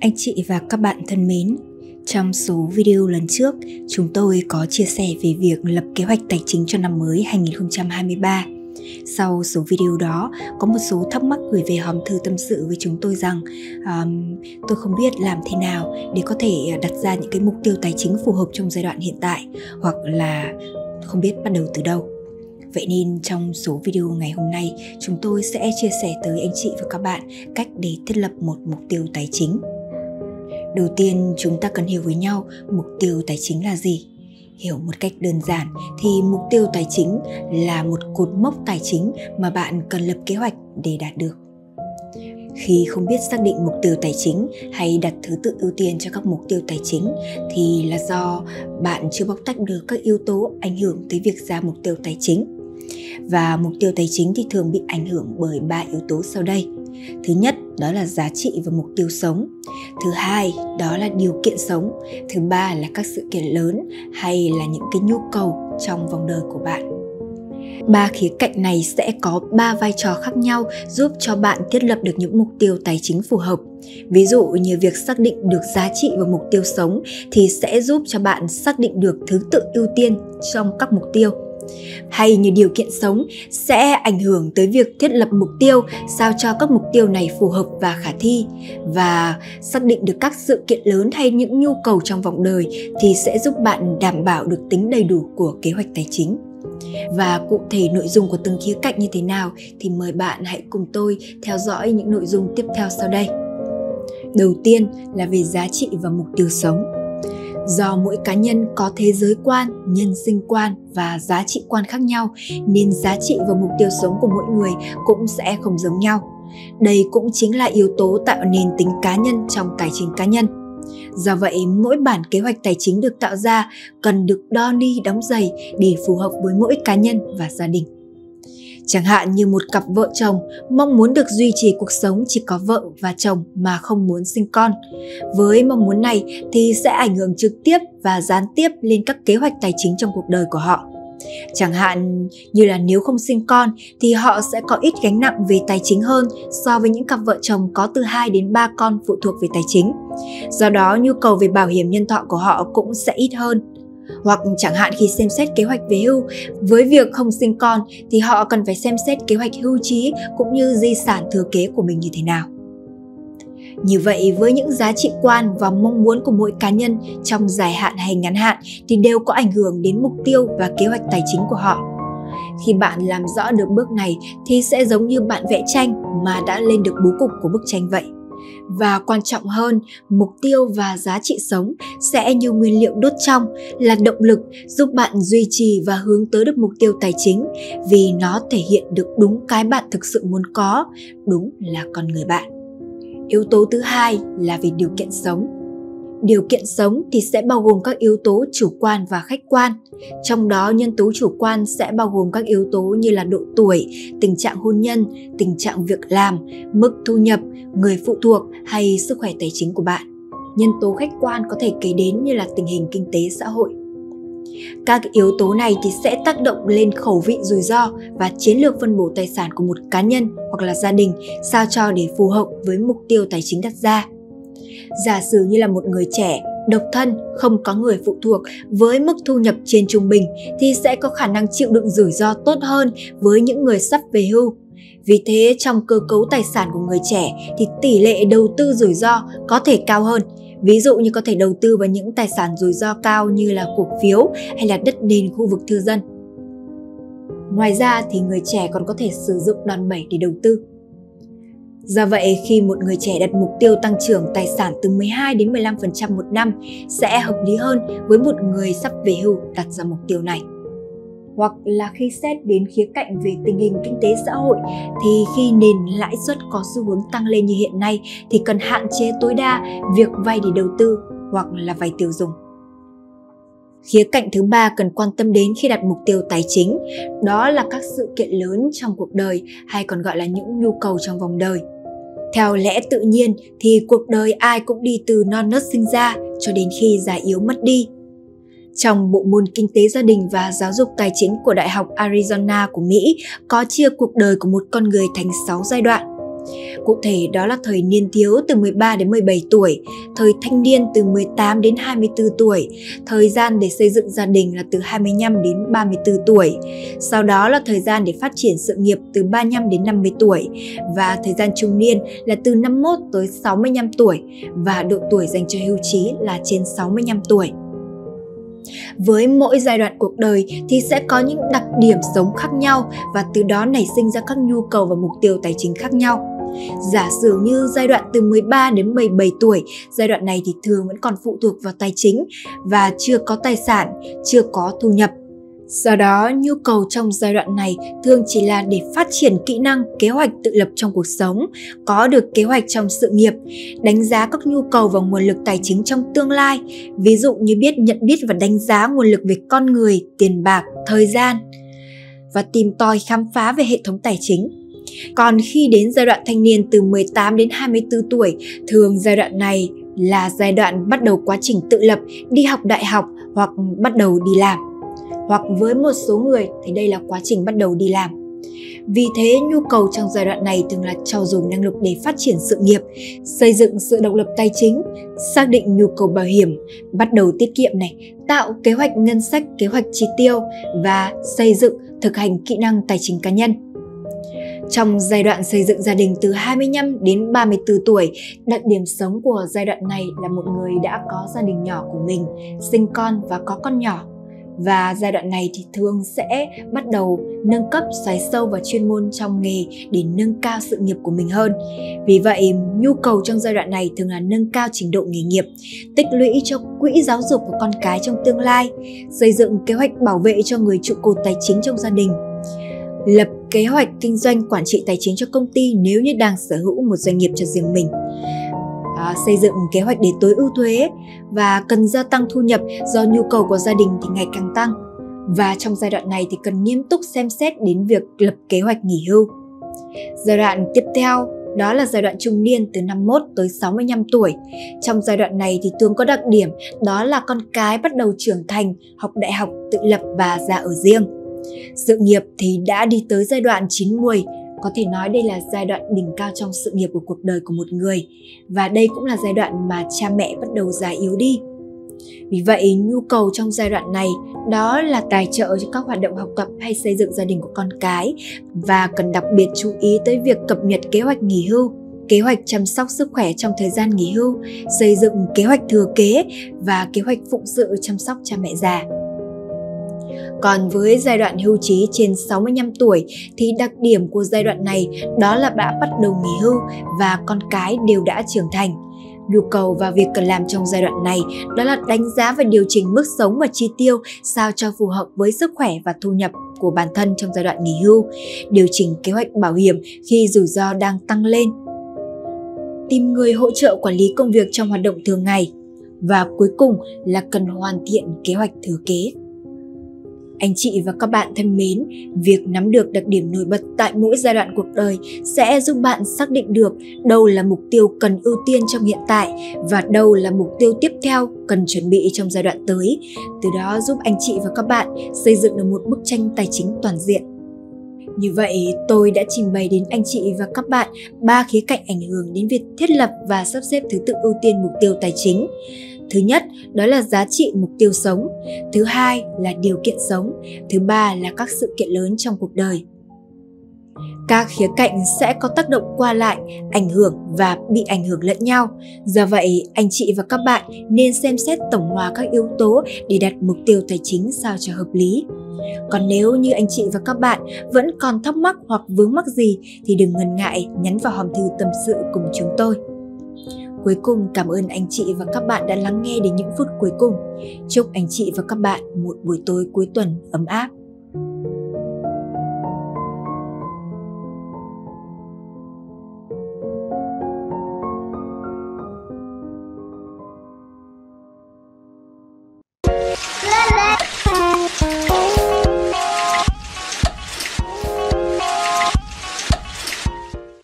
Anh chị và các bạn thân mến, trong số video lần trước, chúng tôi có chia sẻ về việc lập kế hoạch tài chính cho năm mới 2023. Sau số video đó, có một số thắc mắc gửi về hòm thư tâm sự với chúng tôi rằng um, tôi không biết làm thế nào để có thể ờ, đặt ra những cái mục tiêu tài chính phù hợp trong giai đoạn hiện tại hoặc là không biết bắt đầu từ đâu. Vậy nên trong số video ngày hôm nay, chúng tôi sẽ chia sẻ tới anh chị và các bạn cách để thiết lập một mục tiêu tài chính đầu tiên, chúng ta cần hiểu với nhau mục tiêu tài chính là gì. Hiểu một cách đơn giản thì mục tiêu tài chính là một cột mốc tài chính mà bạn cần lập kế hoạch để đạt được. Khi không biết xác định mục tiêu tài chính hay đặt thứ tự ưu tiên cho các mục tiêu tài chính thì là do bạn chưa bóc tách được các yếu tố ảnh hưởng tới việc ra mục tiêu tài chính. Và mục tiêu tài chính thì thường bị ảnh hưởng bởi ba yếu tố sau đây. Thứ nhất, đó là giá trị và mục tiêu sống thứ hai, đó là điều kiện sống. Thứ ba là các sự kiện lớn hay là những cái nhu cầu trong vòng đời của bạn. Ba khía cạnh này sẽ có ba vai trò khác nhau giúp cho bạn thiết lập được những mục tiêu tài chính phù hợp. Ví dụ như việc xác định được giá trị và mục tiêu sống thì sẽ giúp cho bạn xác định được thứ tự ưu tiên trong các mục tiêu hay như điều kiện sống sẽ ảnh hưởng tới việc thiết lập mục tiêu, sao cho các mục tiêu này phù hợp và khả thi? Và xác định được các sự kiện lớn hay những nhu cầu trong vòng đời thì sẽ giúp bạn đảm bảo được tính đầy đủ của kế hoạch tài chính. Và cụ thể nội dung của từng khía cạnh như thế nào thì mời bạn hãy cùng tôi theo dõi những nội dung tiếp theo sau đây. Đầu tiên là về giá trị và mục tiêu sống do mỗi cá nhân có thế giới quan nhân sinh quan và giá trị quan khác nhau nên giá trị và mục tiêu sống của mỗi người cũng sẽ không giống nhau đây cũng chính là yếu tố tạo nên tính cá nhân trong tài chính cá nhân Do vậy, mỗi bản kế hoạch tài chính được tạo ra cần được đo ni đóng giày để phù hợp với mỗi cá nhân và gia đình. Chẳng hạn như một cặp vợ chồng mong muốn được duy trì cuộc sống chỉ có vợ và chồng mà không muốn sinh con. Với mong muốn này thì sẽ ảnh hưởng trực tiếp và gián tiếp lên các kế hoạch tài chính trong cuộc đời của họ. Chẳng hạn như là nếu không sinh con thì họ sẽ có ít gánh nặng về tài chính hơn so với những cặp vợ chồng có từ 2 đến 3 con phụ thuộc về tài chính. Do đó, nhu cầu về bảo hiểm nhân thọ của họ cũng sẽ ít hơn hoặc chẳng hạn khi xem xét kế hoạch về hưu, với việc không sinh con thì họ cần phải xem xét kế hoạch hưu trí cũng như di sản thừa kế của mình như thế nào. Như vậy, với những giá trị quan và mong muốn của mỗi cá nhân trong dài hạn hay ngắn hạn thì đều có ảnh hưởng đến mục tiêu và kế hoạch tài chính của họ. Khi bạn làm rõ được bước này thì sẽ giống như bạn vẽ tranh mà đã lên được bố cục của bức tranh vậy và quan trọng hơn, mục tiêu và giá trị sống sẽ như nguyên liệu đốt trong là động lực giúp bạn duy trì và hướng tới được mục tiêu tài chính vì nó thể hiện được đúng cái bạn thực sự muốn có, đúng là con người bạn. Yếu tố thứ hai là về điều kiện sống điều kiện sống thì sẽ bao gồm các yếu tố chủ quan và khách quan. Trong đó, nhân tố chủ quan sẽ bao gồm các yếu tố như là độ tuổi, tình trạng hôn nhân, tình trạng việc làm, mức thu nhập, người phụ thuộc hay sức khỏe tài chính của bạn. Nhân tố khách quan có thể kể đến như là tình hình kinh tế xã hội. Các yếu tố này thì sẽ tác động lên khẩu vị rủi ro và chiến lược phân bổ tài sản của một cá nhân hoặc là gia đình, sao cho để phù hợp với mục tiêu tài chính đặt ra. Giả sử như là một người trẻ, độc thân, không có người phụ thuộc với mức thu nhập trên trung bình thì sẽ có khả năng chịu đựng rủi ro tốt hơn với những người sắp về hưu. Vì thế trong cơ cấu tài sản của người trẻ thì tỷ lệ đầu tư rủi ro có thể cao hơn. Ví dụ như có thể đầu tư vào những tài sản rủi ro cao như là cổ phiếu hay là đất nền khu vực thư dân. Ngoài ra thì người trẻ còn có thể sử dụng đòn bẩy để đầu tư. Do vậy, khi một người trẻ đặt mục tiêu tăng trưởng tài sản từ 12 đến 15% một năm sẽ hợp lý hơn với một người sắp về hưu đặt ra mục tiêu này. Hoặc là khi xét đến khía cạnh về tình hình kinh tế xã hội thì khi nền lãi suất có xu hướng tăng lên như hiện nay thì cần hạn chế tối đa việc vay để đầu tư hoặc là vay tiêu dùng. Khía cạnh thứ ba cần quan tâm đến khi đặt mục tiêu tài chính, đó là các sự kiện lớn trong cuộc đời hay còn gọi là những nhu cầu trong vòng đời. Theo lẽ tự nhiên thì cuộc đời ai cũng đi từ non nớt sinh ra cho đến khi già yếu mất đi. Trong bộ môn kinh tế gia đình và giáo dục tài chính của Đại học Arizona của Mỹ, có chia cuộc đời của một con người thành 6 giai đoạn. Cụ thể đó là thời niên thiếu từ 13 đến 17 tuổi, thời thanh niên từ 18 đến 24 tuổi, thời gian để xây dựng gia đình là từ 25 đến 34 tuổi. Sau đó là thời gian để phát triển sự nghiệp từ 35 đến 50 tuổi và thời gian trung niên là từ 51 tới 65 tuổi và độ tuổi dành cho hưu trí là trên 65 tuổi. Với mỗi giai đoạn cuộc đời thì sẽ có những đặc điểm sống khác nhau và từ đó nảy sinh ra các nhu cầu và mục tiêu tài chính khác nhau. Giả sử như giai đoạn từ 13 đến 17 tuổi, giai đoạn này thì thường vẫn còn phụ thuộc vào tài chính và chưa có tài sản, chưa có thu nhập Do đó, nhu cầu trong giai đoạn này thường chỉ là để phát triển kỹ năng, kế hoạch tự lập trong cuộc sống, có được kế hoạch trong sự nghiệp, đánh giá các nhu cầu và nguồn lực tài chính trong tương lai, ví dụ như biết nhận biết và đánh giá nguồn lực về con người, tiền bạc, thời gian và tìm tòi khám phá về hệ thống tài chính. Còn khi đến giai đoạn thanh niên từ 18 đến 24 tuổi, thường giai đoạn này là giai đoạn bắt đầu quá trình tự lập, đi học đại học hoặc bắt đầu đi làm hoặc với một số người thì đây là quá trình bắt đầu đi làm. Vì thế, nhu cầu trong giai đoạn này thường là trau dồi năng lực để phát triển sự nghiệp, xây dựng sự độc lập tài chính, xác định nhu cầu bảo hiểm, bắt đầu tiết kiệm này, tạo kế hoạch ngân sách, kế hoạch chi tiêu và xây dựng, thực hành kỹ năng tài chính cá nhân. Trong giai đoạn xây dựng gia đình từ 25 đến 34 tuổi, đặc điểm sống của giai đoạn này là một người đã có gia đình nhỏ của mình, sinh con và có con nhỏ và giai đoạn này thì thường sẽ bắt đầu nâng cấp xoáy sâu vào chuyên môn trong nghề để nâng cao sự nghiệp của mình hơn. Vì vậy, nhu cầu trong giai đoạn này thường là nâng cao trình độ nghề nghiệp, tích lũy cho quỹ giáo dục của con cái trong tương lai, xây dựng kế hoạch bảo vệ cho người trụ cột tài chính trong gia đình, lập kế hoạch kinh doanh quản trị tài chính cho công ty nếu như đang sở hữu một doanh nghiệp cho riêng mình à, xây dựng kế hoạch để tối ưu thuế và cần gia tăng thu nhập do nhu cầu của gia đình thì ngày càng tăng. Và trong giai đoạn này thì cần nghiêm túc xem xét đến việc lập kế hoạch nghỉ hưu. Giai đoạn tiếp theo đó là giai đoạn trung niên từ 51 tới 65 tuổi. Trong giai đoạn này thì thường có đặc điểm đó là con cái bắt đầu trưởng thành, học đại học, tự lập và ra ở riêng. Sự nghiệp thì đã đi tới giai đoạn chín muồi, có thể nói đây là giai đoạn đỉnh cao trong sự nghiệp của cuộc đời của một người và đây cũng là giai đoạn mà cha mẹ bắt đầu già yếu đi. Vì vậy, nhu cầu trong giai đoạn này đó là tài trợ cho các hoạt động học tập hay xây dựng gia đình của con cái và cần đặc biệt chú ý tới việc cập nhật kế hoạch nghỉ hưu, kế hoạch chăm sóc sức khỏe trong thời gian nghỉ hưu, xây dựng kế hoạch thừa kế và kế hoạch phụng sự chăm sóc cha mẹ già. Còn với giai đoạn hưu trí trên 65 tuổi thì đặc điểm của giai đoạn này đó là đã bắt đầu nghỉ hưu và con cái đều đã trưởng thành. Nhu cầu và việc cần làm trong giai đoạn này đó là đánh giá và điều chỉnh mức sống và chi tiêu sao cho phù hợp với sức khỏe và thu nhập của bản thân trong giai đoạn nghỉ hưu, điều chỉnh kế hoạch bảo hiểm khi rủi ro đang tăng lên, tìm người hỗ trợ quản lý công việc trong hoạt động thường ngày và cuối cùng là cần hoàn thiện kế hoạch thừa kế. Anh chị và các bạn thân mến, việc nắm được đặc điểm nổi bật tại mỗi giai đoạn cuộc đời sẽ giúp bạn xác định được đâu là mục tiêu cần ưu tiên trong hiện tại và đâu là mục tiêu tiếp theo cần chuẩn bị trong giai đoạn tới. Từ đó giúp anh chị và các bạn xây dựng được một bức tranh tài chính toàn diện. Như vậy, tôi đã trình bày đến anh chị và các bạn ba khía cạnh ảnh hưởng đến việc thiết lập và sắp xếp thứ tự ưu tiên mục tiêu tài chính. Thứ nhất, đó là giá trị mục tiêu sống. Thứ hai là điều kiện sống. Thứ ba là các sự kiện lớn trong cuộc đời. Các khía cạnh sẽ có tác động qua lại, ảnh hưởng và bị ảnh hưởng lẫn nhau. Do vậy, anh chị và các bạn nên xem xét tổng hòa các yếu tố để đặt mục tiêu tài chính sao cho hợp lý. Còn nếu như anh chị và các bạn vẫn còn thắc mắc hoặc vướng mắc gì thì đừng ngần ngại nhắn vào hòm thư tâm sự cùng chúng tôi. Cuối cùng, cảm ơn anh chị và các bạn đã lắng nghe đến những phút cuối cùng. Chúc anh chị và các bạn một buổi tối cuối tuần ấm áp.